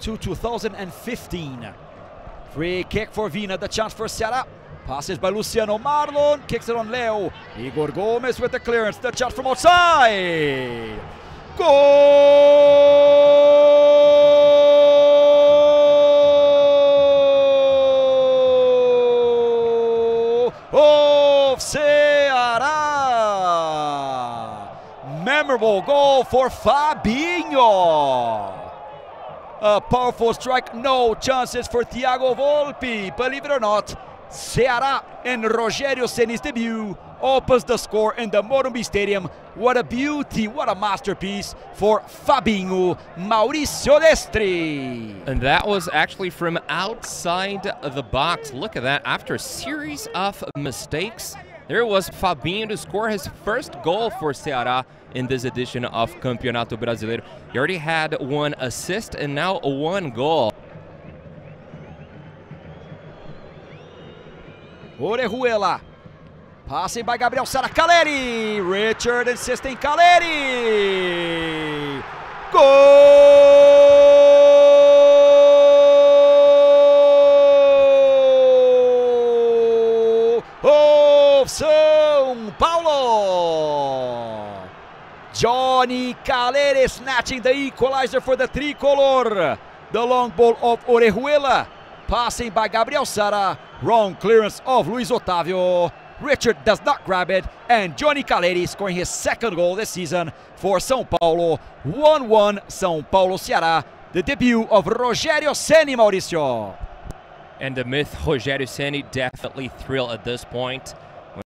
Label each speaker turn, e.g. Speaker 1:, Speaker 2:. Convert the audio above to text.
Speaker 1: to 2015. Free kick for Vina, the chance for Ceará. Passes by Luciano Marlon, kicks it on Leo. Igor Gomes with the clearance, the shot from outside. Goal of Ceará. Memorable goal for Fabinho. A powerful strike, no chances for Thiago Volpi. Believe it or not, Ceará and Rogério Ceni's debut opens the score in the Morumbi Stadium. What a beauty, what a masterpiece for Fabinho Mauricio Destri.
Speaker 2: And that was actually from outside the box. Look at that. After a series of mistakes, there was Fabinho to score his first goal for Ceará in this edition of Campeonato Brasileiro. He already had one assist and now one goal.
Speaker 1: Orejuela. Passing by Gabriel Sara. Calleri. Richard insisting Calleri. Goal of São Paulo. Johnny Calleri snatching the equalizer for the tricolor. The long ball of Orejuela. Passing by Gabriel Sara. Wrong clearance of Luiz Otávio. Richard does not grab it. And Johnny Calleri scoring his second goal this season for São Paulo. 1-1 São Paulo Ceará. The debut of Rogério Ceni Mauricio.
Speaker 2: And the myth Rogério Ceni definitely thrilled at this point.